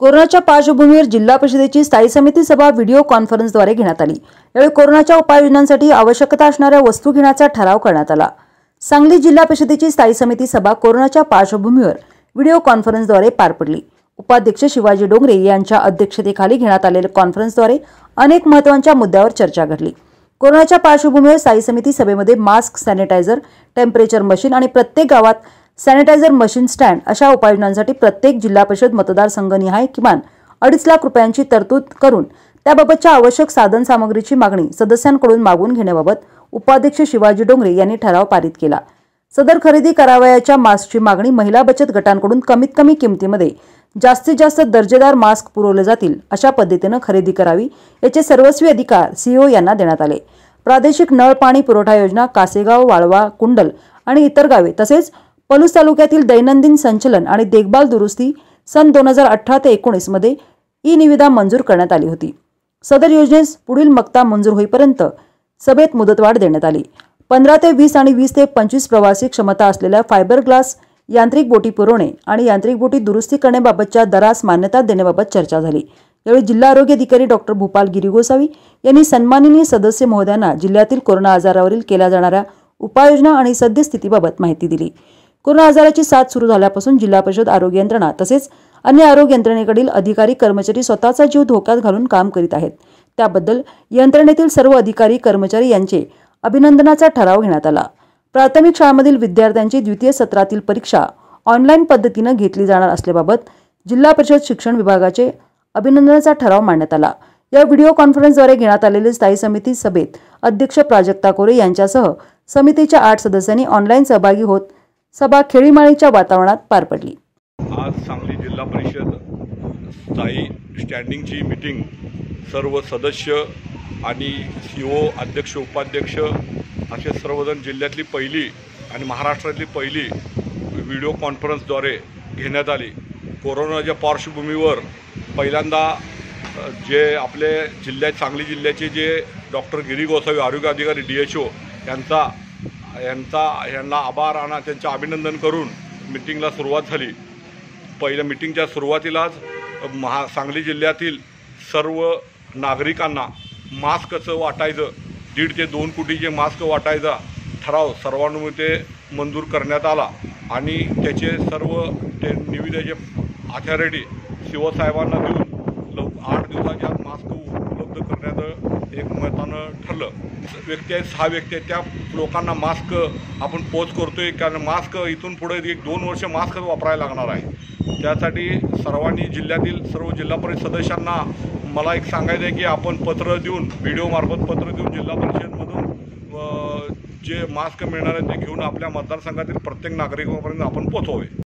कोरोनाच्या पार्श्वभूमीवर जिल्हा परिषदेची स्थायी समिती सभा व्हिडिओ कॉन्फरन्सद्वारे घेण्यात आली. यावेळी कोरोनाच्या उपाययोजनांसाठी आवश्यकता असणाऱ्या वस्तू घेण्याचा ठराव करण्यात आला. सांगली जिल्हा परिषदेची स्थायी समिती सभा कोरोनाच्या पार्श्वभूमीवर व्हिडिओ कॉन्फरन्सद्वारे पार पडली. उपाध्यक्ष शिवाजी डोंगरे यांच्या अध्यक्षतेखाली घेण्यात आलेल्या कॉन्फरन्सद्वारे अनेक महत्त्वाच्या मुद्द्यावर चर्चा घडली. कोरोनाच्या पार्श्वभूमीवर स्थायी समिती सभेमध्ये मास्क सॅनिटायझर टेम्परेचर मशीन आणि प्रत्येक गावात सॅनिटायझर मशीन स्टँड अशा उपाययोजनांसाठी प्रत्येक जिल्हा परिषद मतदारसंघनिहाय किमान अडीच लाख रुपयांची तरतूद करून त्याबाबतच्या आवश्यक साधन सामग्रीची मागणी सदस्यांकडून मागून घेण्याबाबत उपाध्यक्ष शिवाजी डोंगरे यांनी ठराव पारित केला. सदर खरेदी करावयाच्या मास्कची मागणी महिला बचत गटांकडून कमीत कमी किमतीमध्ये जास्तीत जास्त दर्जेदार मास्क पुरवले जातील अशा पद्धतीनं खरेदी करावी याचे सर्वस्वी अधिकार सीओ यांना देण्यात आले. प्रादेशिक नळ पाणी पुरवठा योजना कासेगाव वाळवा कुंडल आणि इतर गावे तसेच पलूस तालुक्यातील दैनंदिन संचलन आणि देखभाल दुरुस्ती सन दोन हजार अठरा ते एकोणीसमध्ये ई निविदा मंजूर करण्यात आली होती. सदर योजनेस पुढील मक्ता मंजूर होईपर्यंत सभेत मुदतवाढ देण्यात आली. पंधरा ते वीस आणि वीस ते पंचवीस प्रवासी क्षमता असलेल्या फायबर ग्लास यांत्रिक बोटी पुरवणे आणि यांत्रिक बोटी दुरुस्ती करण्याबाबतच्या दरास मान्यता देण्याबाबत चर्चा झाली. यावेळी जिल्हा आरोग्य अधिकारी डॉक्टर भूपाल गिरीगोसावी यांनी सन्माननीय सदस्य महोदयांना जिल्ह्यातील कोरोना आजारावरील केल्या जाणाऱ्या उपाययोजना आणि सद्यस्थितीबाबत माहिती दिली. कोरोना आजाराची साथ सुरू झाल्यापासून जिल्हा परिषद आरोग्य यंत्रणा तसेच अन्य आरोग्य यंत्रणेकडील अधिकारी कर्मचारी स्वतःचा जीव धोक्यात घालून काम करीत आहेत. त्याबद्दल यंत्रणेतील सर्व अधिकारी कर्मचारी यांचे अभिनंदनाचा ठराव घेण्यात आला. प्राथमिक शाळांमधील विद्यार्थ्यांची द्वितीय सत्रातील परीक्षा ऑनलाईन पद्धतीनं घेतली जाणार असल्याबाबत जिल्हा परिषद शिक्षण विभागाचे अभिनंदनाचा ठराव मांडण्यात आला. या व्हिडिओ कॉन्फरन्सद्वारे घेण्यात आलेले स्थायी समिती सभेत अध्यक्ष प्राजक्ता कोरे यांच्यासह समितीच्या आठ सदस्यांनी ऑनलाईन सहभागी होत सभा खेळीमाळीच्या वातावरणात पार पडली. आज सांगली जिल्हा परिषद स्थायी स्टँडिंगची मीटिंग सर्व सदस्य आणि सी ओ अध्यक्ष उपाध्यक्ष असे सर्वजण जिल्ह्यातली पहिली आणि महाराष्ट्रातली पहिली व्हिडिओ कॉन्फरन्सद्वारे घेण्यात आली. कोरोनाच्या पार्श्वभूमीवर पहिल्यांदा जे आपले जिल्ह्यात सांगली जिल्ह्याचे जे डॉक्टर गिरी गोसावी आरोग्य अधिकारी डी एच ओ यांचा यांचा यांना आभार आणि त्यांचे अभिनंदन करून मिटिंगला सुरुवात झाली. पहिल्या मिटिंगच्या सुरुवातीलाच महा सांगली जिल्ह्यातील सर्व नागरिकांना मास्कचं वाटायचं. दीड ते दोन कोटीचे मास्क वाटायचा. ठराव सर्वानुमते मंजूर करण्यात आला आणि त्याचे सर्व ते निविदेचे अथॉरिटी शिवसाहेबांना देऊन लव आठ दिवसाच्या आत मास्क उपलब्ध करण्याचं एकमतानं ठरलं. व्यक्ती आहेत सहा व्यक्ती आहेत त्या लोकांना मास्क आपण पोच आहे कारण मास्क इथून पुढे एक दोन वर्ष मास्कच वापरायला लागणार आहे. त्यासाठी सर्वांनी जिल्ह्यातील सर्व जिल्हा परिषद सदस्यांना मला एक सांगायचं आहे की आपण पत्र देऊन व्हिडिओमार्फत पत्र देऊन जिल्हा परिषदमधून जे मास्क मिळणार आहे ते घेऊन आपल्या मतदारसंघातील प्रत्येक नागरिकापर्यंत आपण पोचवावे